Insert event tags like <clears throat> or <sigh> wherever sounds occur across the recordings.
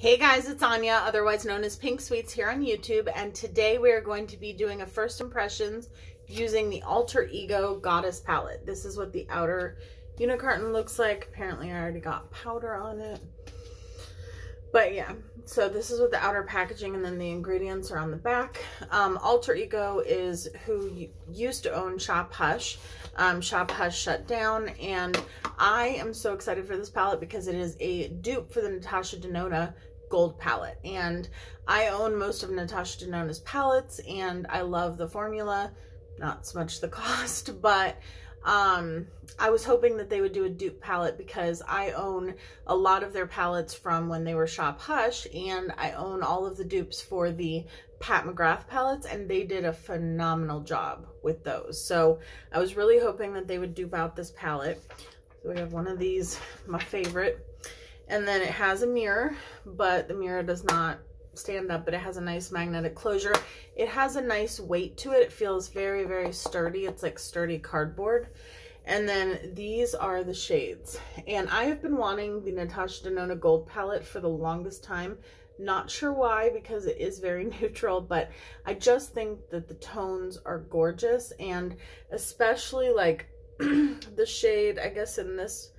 Hey guys, it's Anya, otherwise known as Pink Sweets here on YouTube, and today we are going to be doing a first impressions using the Alter Ego Goddess palette. This is what the outer unit carton looks like. Apparently I already got powder on it. But yeah, so this is what the outer packaging and then the ingredients are on the back. Um, Alter Ego is who used to own Shop Hush. Um, Shop Hush shut down and I am so excited for this palette because it is a dupe for the Natasha Denona gold palette. And I own most of Natasha Denona's palettes and I love the formula, not so much the <laughs> cost, but um, I was hoping that they would do a dupe palette because I own a lot of their palettes from when they were Shop Hush and I own all of the dupes for the Pat McGrath palettes and they did a phenomenal job with those. So I was really hoping that they would dupe out this palette. So we have one of these, my favorite. And then it has a mirror, but the mirror does not stand up, but it has a nice magnetic closure. It has a nice weight to it. It feels very, very sturdy. It's like sturdy cardboard. And then these are the shades. And I have been wanting the Natasha Denona Gold palette for the longest time. Not sure why, because it is very <laughs> neutral, but I just think that the tones are gorgeous. And especially like <clears throat> the shade, I guess in this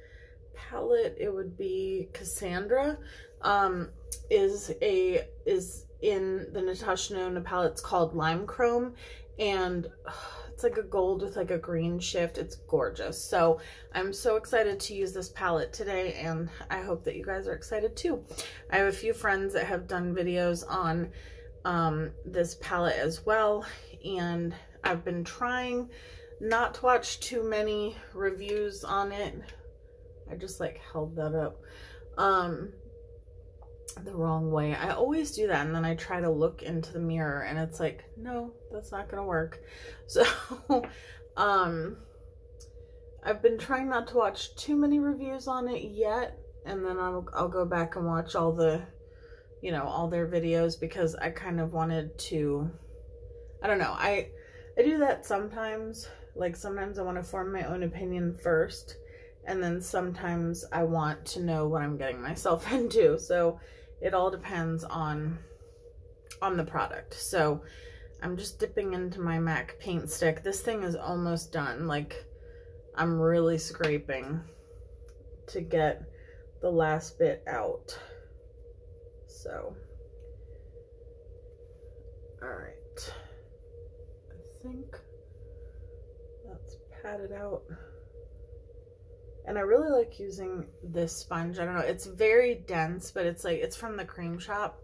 palette, it would be Cassandra, um, is a is in the Natasha Denona palette. It's called Lime Chrome, and <sighs> it's like a gold with like a green shift. It's gorgeous. So I'm so excited to use this palette today, and I hope that you guys are excited too. I have a few friends that have done videos on um, this palette as well, and I've been trying not to watch too many reviews on it I just like held that up um, the wrong way. I always do that and then I try to look into the mirror and it's like, no, that's not to work. <laughs> So, um, I've been trying not to watch too many reviews on it yet. And then I'll, I'll go back and watch all the, you know, all their videos because I kind of wanted to, I don't know. I, I do that sometimes. Like sometimes I want to form my own opinion first and then sometimes I want to know what I'm getting myself <laughs> into. So it all depends on on the product. So I'm just dipping into my MAC paint stick. This thing is almost done. Like I'm really scraping to get the last bit out. So, all right. I think that's patted out. And I really like using this sponge. I don't know. It's very dense, but it's like, it's from the Crème Shop.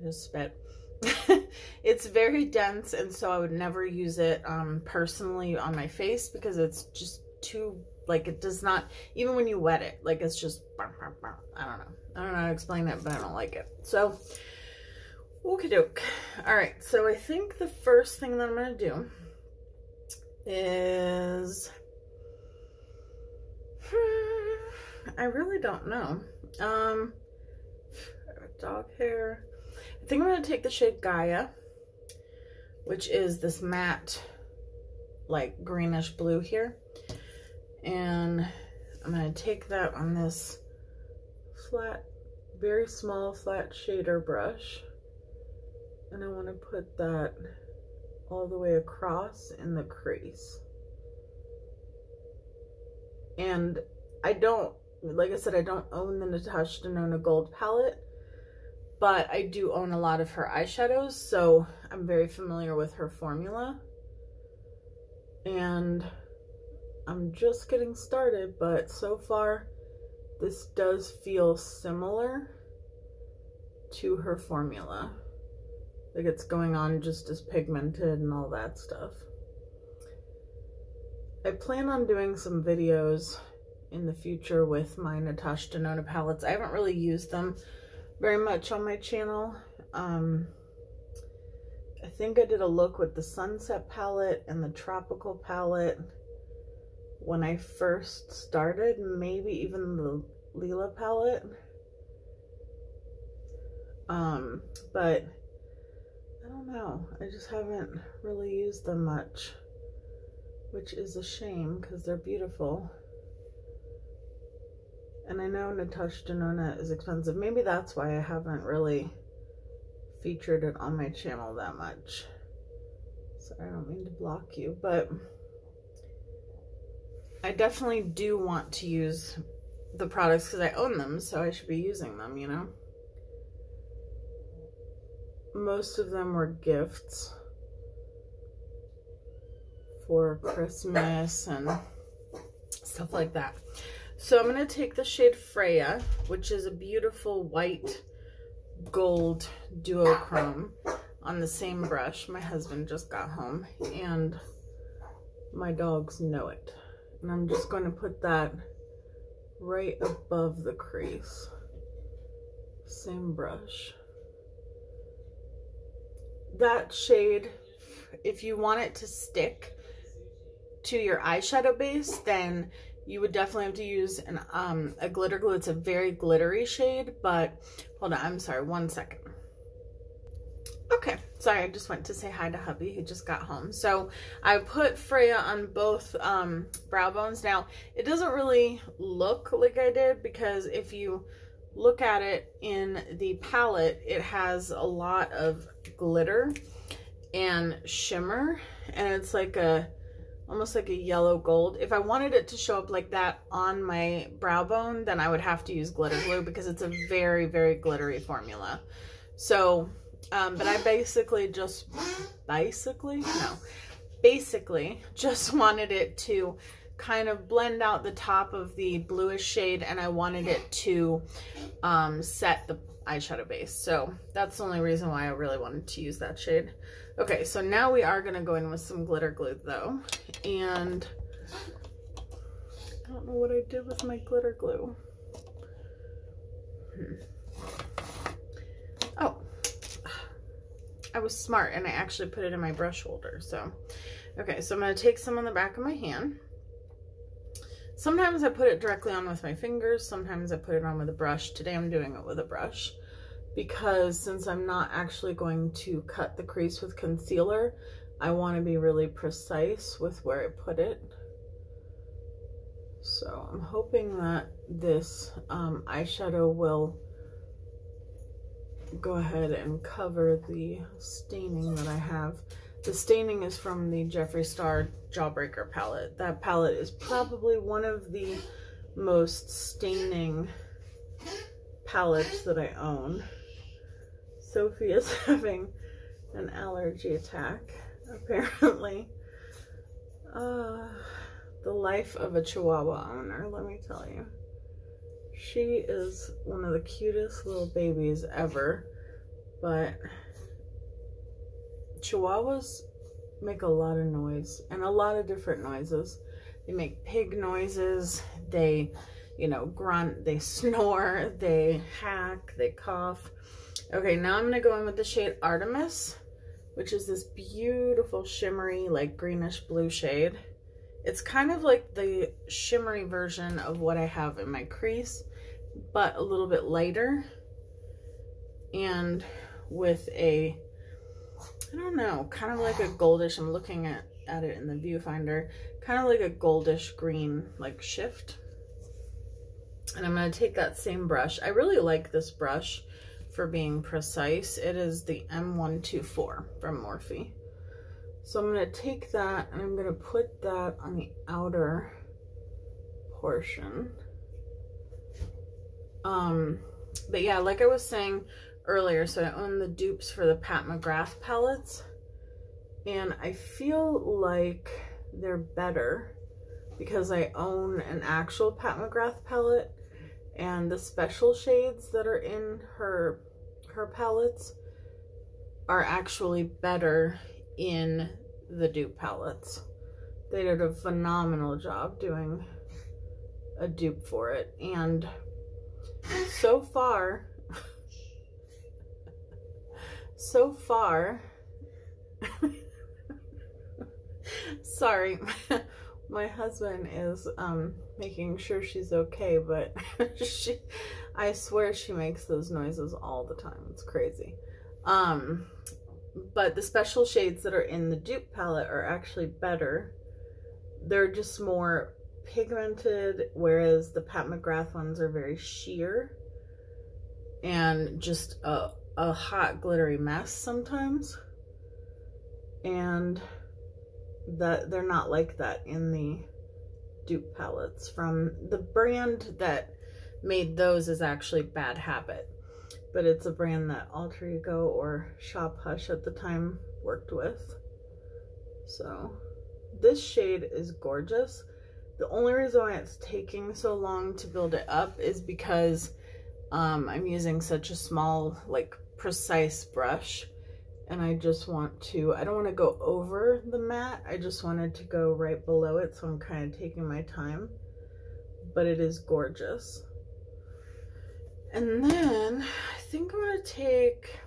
I just spit. <laughs> it's very dense, and so I would never use it um, personally on my face because it's just too, like, it does not, even when you wet it, like, it's just, I don't know. I don't know how to explain it, but I don't like it. So, okie doke. All right, so I think the first thing that I'm going to do is I really don't know. Um, dog hair. I think I'm going to take the shade Gaia, which is this matte, like greenish blue here. And I'm going to take that on this flat, very small flat shader brush. And I want to put that all the way across in the crease. And I don't, like I said, I don't own the Natasha Denona Gold palette, but I do own a lot of her eyeshadows, so I'm very familiar with her formula. And I'm just getting started, but so far this does feel similar to her formula. Like it's going on just as pigmented and all that stuff. I plan on doing some videos in the future with my Natasha Denona palettes. I haven't really used them very much on my channel. Um, I think I did a look with the Sunset palette and the Tropical palette when I first started, maybe even the Lila palette. Um, but I don't know. I just haven't really used them much which is a shame because they're beautiful. And I know Natasha Denona is expensive. Maybe that's why I haven't really featured it on my channel that much. Sorry, I don't mean to block you, but I definitely do want to use the products because I own them, so I should be using them, you know? Most of them were gifts for Christmas and stuff like that. So I'm going to take the shade Freya, which is a beautiful white gold duochrome on the same brush. My husband just got home and my dogs know it. And I'm just going to put that right above the crease. Same brush. That shade, if you want it to stick to your eyeshadow base, then you would definitely have to use an um, a glitter glue. It's a very glittery shade, but hold on, I'm sorry, one second. Okay, sorry, I just went to say hi to hubby who just got home. So I put Freya on both um, brow bones. Now, it doesn't really look like I did because if you look at it in the palette, it has a lot of glitter and shimmer and it's like a almost like a yellow gold. If I wanted it to show up like that on my brow bone, then I would have to use glitter glue because it's a very, very glittery formula. So um, but I basically just, basically, no, basically just wanted it to kind of blend out the top of the bluish shade and I wanted it to um, set the eyeshadow base. So that's the only reason why I really wanted to use that shade. Okay, so now we are going to go in with some glitter glue though. And I don't know what I did with my glitter glue. Hmm. Oh, I was smart and I actually put it in my brush holder. So, okay, so I'm to take some on the back of my hand. Sometimes I put it directly on with my fingers. Sometimes I put it on with a brush. Today I'm doing it with a brush because since I'm not actually going to cut the crease with concealer, I want to be really precise with where I put it. So I'm hoping that this um, eyeshadow will go ahead and cover the staining that I have. The staining is from the Jeffree Star Jawbreaker palette. That palette is probably one of the most staining palettes that I own. Sophie is <laughs> having an allergy attack, apparently. Uh, the life of a Chihuahua owner, let me tell you. She is one of the cutest little babies ever, but Chihuahuas make a lot of noise and a lot of different noises. They make pig noises, they, you know, grunt, they <laughs> snore, they hack, they cough. Okay, now I'm going to go in with the shade Artemis, which is this beautiful shimmery, like greenish blue shade. It's kind of like the shimmery version of what I have in my crease, but a little bit lighter and with a, I don't know, kind of like a goldish, I'm looking at, at it in the viewfinder, kind of like a goldish green like shift. And I'm going to take that same brush. I really like this brush for being precise. It is the M124 from Morphe. So I'm going to take that and I'm going to put that on the outer portion. Um, but yeah, like I was saying earlier, so I own the dupes for the Pat McGrath palettes. And I feel like they're better because I own an actual Pat McGrath palette and the special shades that are in her her palettes are actually better in the dupe palettes. They did a phenomenal job doing a dupe for it. And so far, so far, <laughs> sorry, <laughs> my husband is um, making sure she's okay, but <laughs> she, I swear she makes those noises all the time. It's crazy. Um, but the special shades that are in the dupe palette are actually better. They're just more pigmented, whereas the Pat McGrath ones are very sheer and just a, a hot glittery mess sometimes. And that they're not like that in the dupe palettes from the brand that made those is actually Bad Habit but it's a brand that Alter Ego or Shop Hush at the time worked with. So this shade is gorgeous. The only reason why it's taking so long to build it up is because um, I'm using such a small, like precise brush and I just want to, I don't want to go over the mat. I just wanted to go right below it. So I'm kind of taking my time, but it is gorgeous. And then I think I'm going to take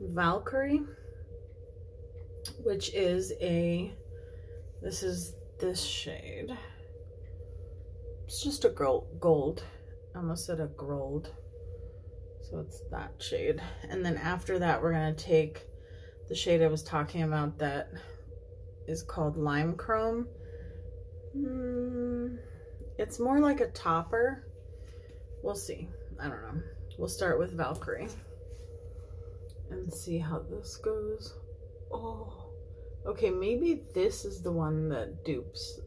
Valkyrie, which is a, this is this shade. It's just a gold. I almost said a gold. So it's that shade. And then after that, we're going to take the shade I was talking about that is called Lime Chrome. Mm, it's more like a topper We'll see. I don't know. We'll start with Valkyrie and see how this goes. Oh, okay. Maybe this is the one that dupes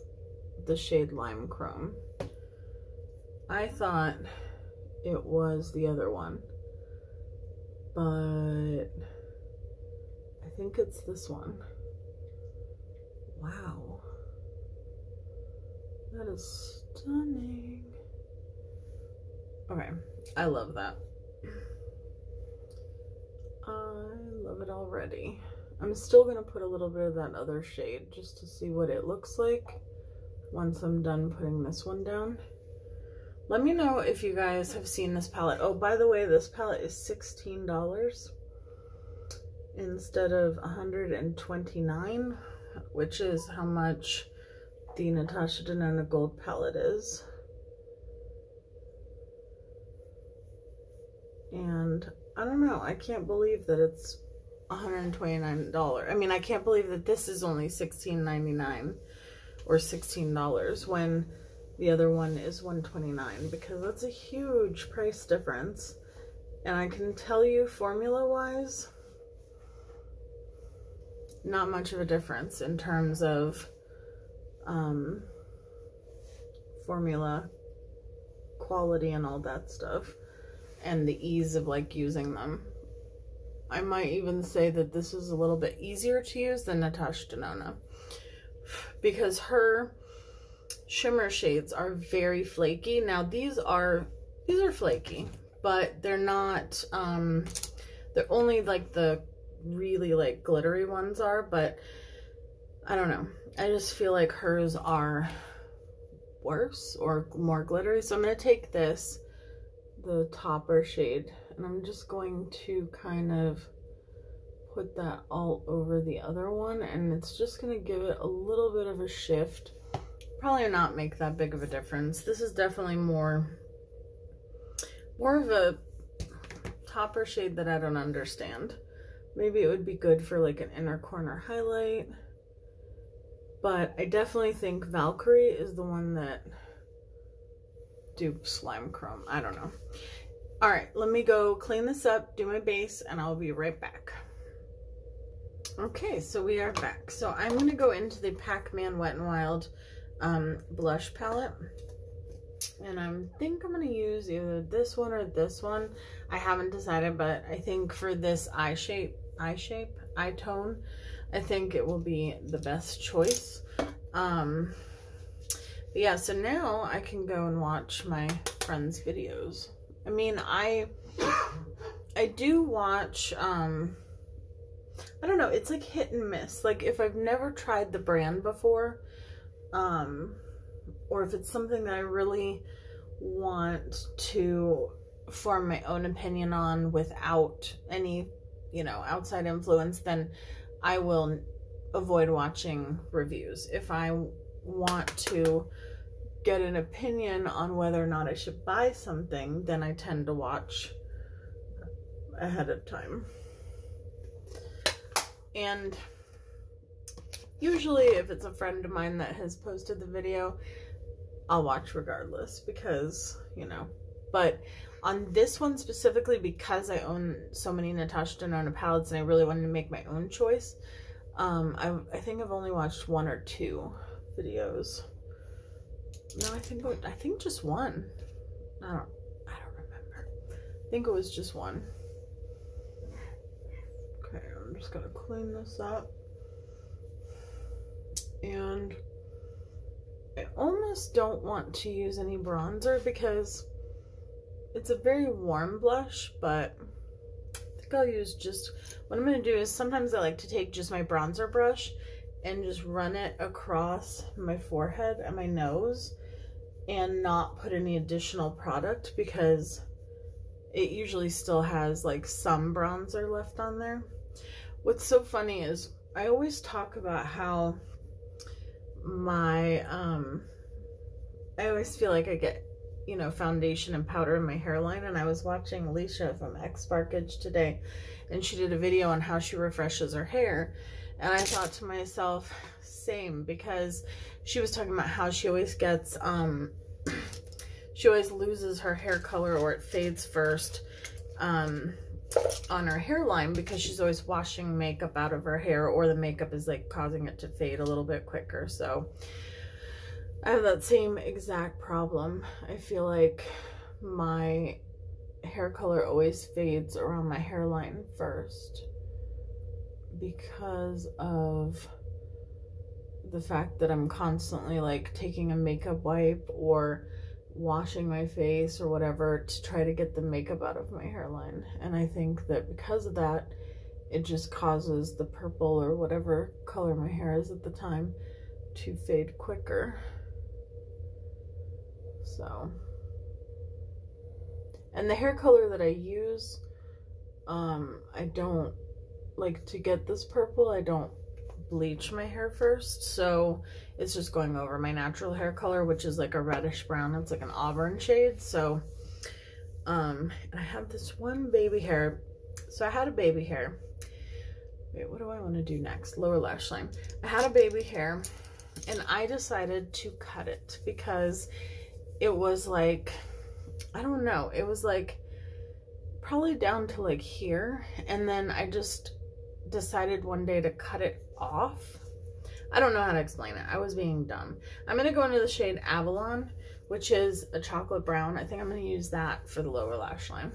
the shade Lime Chrome. I thought it was the other one, but I think it's this one. Wow. That is stunning. Okay, I love that. I love it already. I'm still going to put a little bit of that other shade just to see what it looks like once I'm done putting this one down. Let me know if you guys have seen this palette. Oh, by the way, this palette is $16 instead of 129, which is how much the Natasha Denona Gold palette is. And I don't know, I can't believe that it's $129. I mean, I can't believe that this is only $16.99 or $16 when the other one is 129 because that's a huge price difference. And I can tell you formula-wise, not much of a difference in terms of um, formula quality and all that stuff and the ease of like using them. I might even say that this is a little bit easier to use than Natasha Denona because her shimmer shades are very flaky. Now these are these are flaky, but they're not um they're only like the really like glittery ones are, but I don't know. I just feel like hers are worse or more glittery. So I'm going to take this the topper shade and I'm just going to kind of put that all over the other one and it's just going to give it a little bit of a shift probably not make that big of a difference this is definitely more more of a topper shade that I don't understand maybe it would be good for like an inner corner highlight but I definitely think Valkyrie is the one that dupes Lime Chrome. I don't know. All right, let me go clean this up, do my base, and I'll be right back. Okay, so we are back. So I'm going to go into the Pac-Man Wet n Wild um, blush palette. And I think I'm going to use either this one or this one. I haven't decided, but I think for this eye shape, eye shape, eye tone, I think it will be the best choice. Um, yeah, so now I can go and watch my friends' videos. I mean, I I do watch um I don't know, it's like hit and miss. Like if I've never tried the brand before, um or if it's something that I really want to form my own opinion on without any, you know, outside influence, then I will avoid watching reviews. If I want to get an opinion on whether or not I should buy something, then I tend to watch ahead of time. And usually if it's a friend of mine that has posted the video, I'll watch regardless because, you know, but on this one specifically because I own so many Natasha Denona palettes and I really wanted to make my own choice, um, I, I think I've only watched one or two videos. No, I think I think just one. I don't I don't remember. I think it was just one. Okay, I'm just gonna clean this up. And I almost don't want to use any bronzer because it's a very warm blush, but I think I'll use just, what I'm going to do is sometimes I like to take just my bronzer brush and just run it across my forehead and my nose and not put any additional product because it usually still has like some bronzer left on there. What's so funny is I always talk about how my, um, I always feel like I get you know, foundation and powder in my hairline. And I was watching Alicia from X Sparkage today, and she did a video on how she refreshes her hair. And I thought to myself, same, because she was talking about how she always gets, um, <clears throat> she always loses her hair color or it fades first um, on her hairline because she's always washing makeup out of her hair or the makeup is like causing it to fade a little bit quicker. So I have that same exact problem. I feel like my hair color always fades around my hairline first because of the fact that I'm constantly like taking a makeup wipe or washing my face or whatever to try to get the makeup out of my hairline. And I think that because of that, it just causes the purple or whatever color my hair is at the time to fade quicker. So, and the hair color that I use, um, I don't like to get this purple. I don't bleach my hair first. So it's just going over my natural hair color, which is like a reddish brown. It's like an auburn shade. So, um, I have this one baby hair. So I had a baby hair. Wait, what do I want to do next? Lower lash line. I had a baby hair and I decided to cut it because it was like, I don't know, it was like probably down to like here. And then I just decided one day to cut it off. I don't know how to explain it. I was being dumb. I'm going to go into the shade Avalon, which is a chocolate brown. I think I'm going to use that for the lower lash line.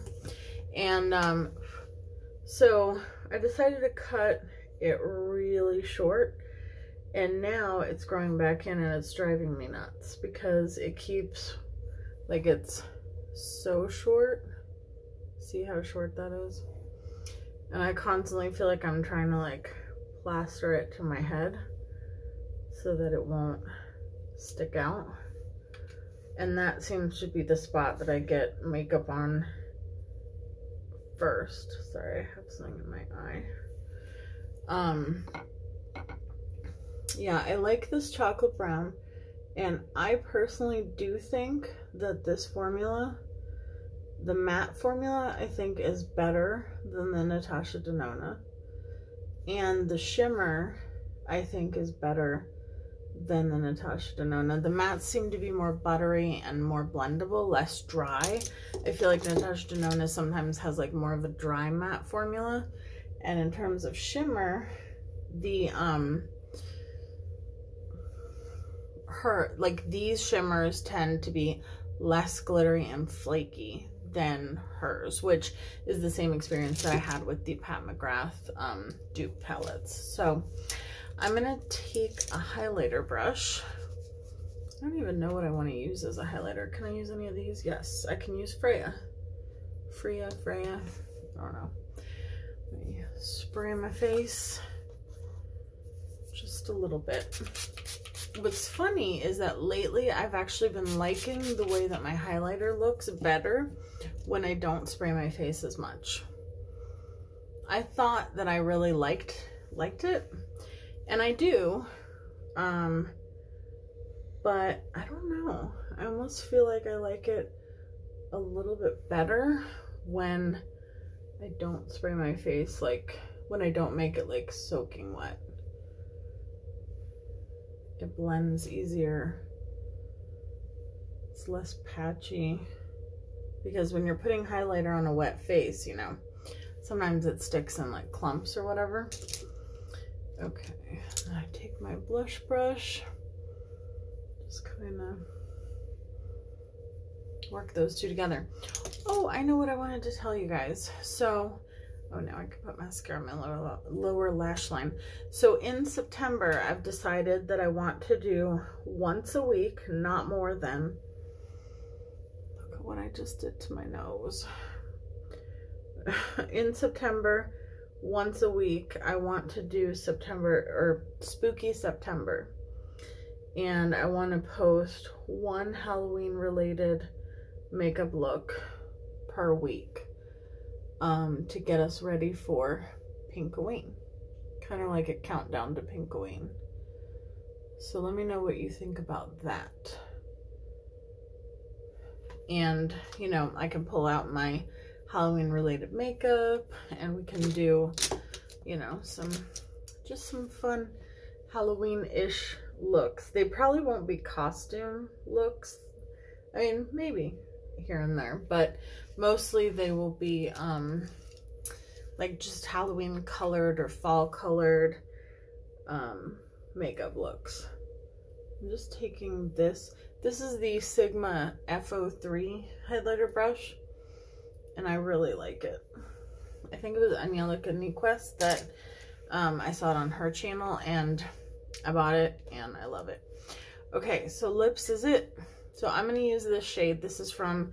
And um, so I decided to cut it really short and now it's growing back in and it's driving me nuts because it keeps, like it's so short. See how short that is? And I constantly feel like I'm trying to like plaster it to my head so that it won't stick out. And that seems to be the spot that I get makeup on first. Sorry, I have something in my eye. Um, yeah, I like this chocolate brown. And I personally do think that this formula, the matte formula, I think is better than the Natasha Denona. And the shimmer, I think is better than the Natasha Denona. The mattes seem to be more buttery and more blendable, less dry. I feel like Natasha Denona sometimes has like more of a dry matte formula. And in terms of shimmer, the um her, like these shimmers tend to be less glittery and flaky than hers, which is the same experience that I had with the Pat McGrath um, dupe palettes. So I'm going to take a highlighter brush. I don't even know what I want to use as a highlighter. Can I use any of these? Yes, I can use Freya. Freya, Freya, I don't know. Let me spray my face just a little bit what's funny is that lately I've actually been liking the way that my highlighter looks better when I don't spray my face as much. I thought that I really liked liked it, and I do, um, but I don't know. I almost feel like I like it a little bit better when I don't spray my face, like when I don't make it like soaking wet. It blends easier. It's less patchy because when you're putting highlighter on a wet face, you know, sometimes it sticks in like clumps or whatever. Okay, I take my blush brush, just kind of work those two together. Oh, I know what I wanted to tell you guys. So, oh, now I can put mascara on my lower, lower lash line. So in September, I've decided that I want to do once a week, not more than, look at what I just did to my nose. <laughs> in September, once a week, I want to do September or spooky September. And I want to post one Halloween related makeup look per week um, to get us ready for Pinkoween. Kind of like a countdown to Pinkoween. So let me know what you think about that. And, you know, I can pull out my Halloween related makeup and we can do, you know, some, just some fun Halloween-ish looks. They probably won't be costume looks. I mean, maybe here and there, but mostly they will be um, like just Halloween colored or fall colored um, makeup looks. I'm just taking this. This is the Sigma F03 highlighter brush, and I really like it. I think it was Angelica Nyquist that um, I saw it on her channel, and I bought it, and I love it. Okay, so lips is it. So I'm going to use this shade. This is from,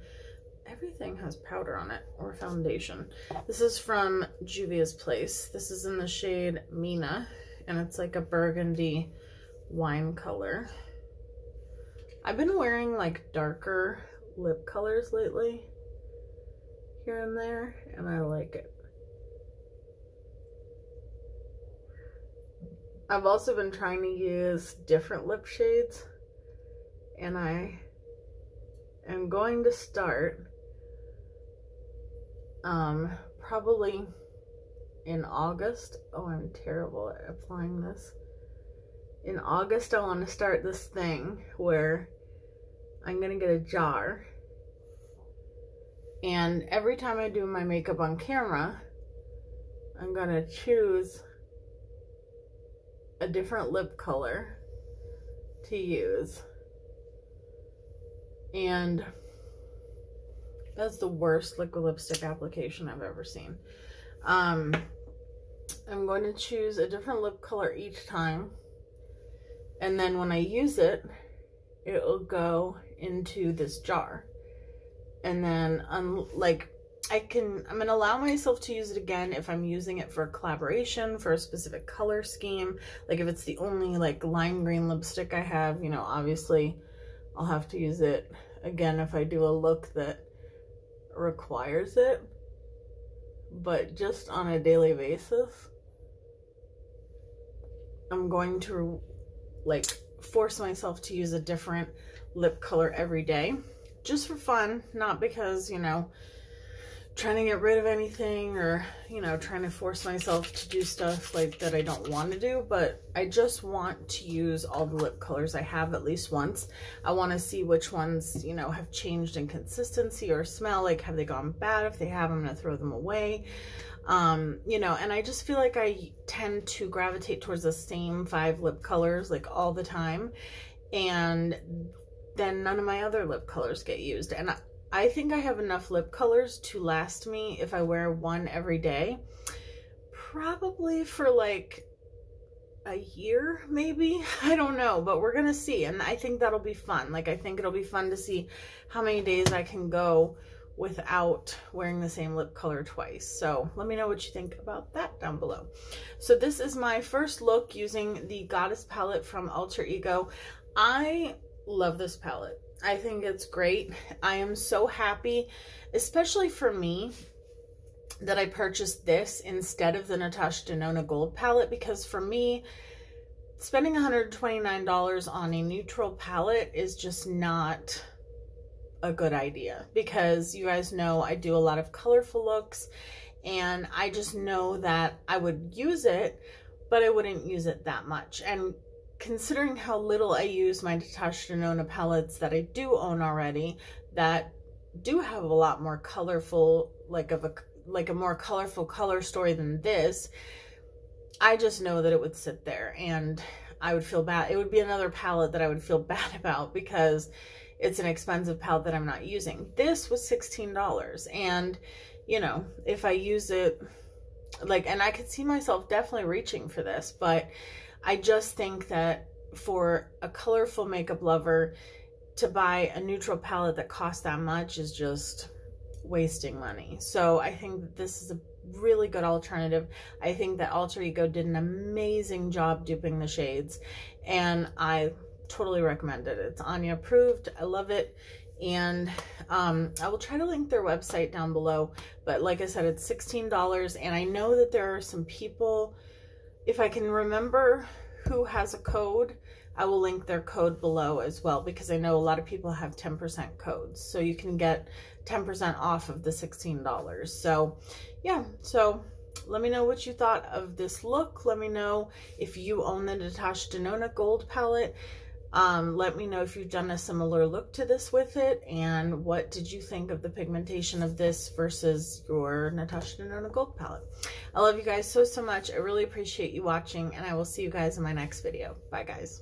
everything has powder on it, or foundation. This is from Juvia's Place. This is in the shade Mina, and it's like a burgundy wine color. I've been wearing like darker lip colors lately, here and there, and I like it. I've also been trying to use different lip shades, and I am going to start um, probably in August. Oh, I'm terrible at applying this. In August, I want to start this thing where I'm going to get a jar. And every time I do my makeup on camera, I'm going to choose a different lip color to use. And that's the worst liquid lipstick application I've ever seen. Um, I'm going to choose a different lip color each time. And then when I use it, it will go into this jar. And then, like, I can, I'm going to allow myself to use it again if I'm using it for a collaboration, for a specific color scheme. Like, if it's the only, like, lime green lipstick I have, you know, obviously I'll have to use it again if I do a look that requires it. But just on a daily basis, I'm going to like force myself to use a different lip color every day just for fun, not because, you know, trying to get rid of anything or, you know, trying to force myself to do stuff like that I don't want to do, but I just want to use all the lip colors I have at least once. I want to see which ones, you know, have changed in consistency or smell, like have they gone bad? If they have, I'm going to throw them away. Um, you know, and I just feel like I tend to gravitate towards the same five lip colors like all the time. And then none of my other lip colors get used. And I think I have enough lip colors to last me if I wear one every day. Probably for like a year, maybe. <laughs> I don't know, but we're going to see. And I think that'll be fun. Like, I think it'll be fun to see how many days I can go without wearing the same lip color twice. So let me know what you think about that down below. So this is my first look using the Goddess palette from Alter Ego. I love this palette. I think it's great. I am so happy, especially for me, that I purchased this instead of the Natasha Denona Gold palette because for me, spending $129 on a neutral palette is just not a good idea because you guys know I do a lot of colorful looks and I just know that I would use it, but I wouldn't use it that much. And considering how little I use my Natasha Denona palettes that I do own already, that do have a lot more colorful, like of a like a more colorful color story than this, I just know that it would sit there and I would feel bad. It would be another palette that I would feel <laughs> bad about because it's an expensive palette that I'm not using. This was $16 and you know, if I use it like and I could see myself definitely reaching for this, but I just think that for a colorful makeup lover to buy a neutral palette that costs that much is just wasting money. So I think that this is a really good alternative. I think that Alter Ego did an amazing job duping the shades and I totally recommend it. It's Anya approved. I love it. And um, I will try to link their website down below. But like I said, it's $16. And I know that there are some people, if I can remember who has a code, I will link their code below as well because I know a lot of people have 10% codes. So you can get 10% off of the $16. So yeah, so let me know what you thought of this look. Let me know if you own the Natasha Denona Gold palette. Um, let me know if you've done a similar look to this with it and what did you think of the pigmentation of this versus your Natasha Denona Gold palette. I love you guys so, so much. I really appreciate you watching and I will see you guys in my next video. Bye guys.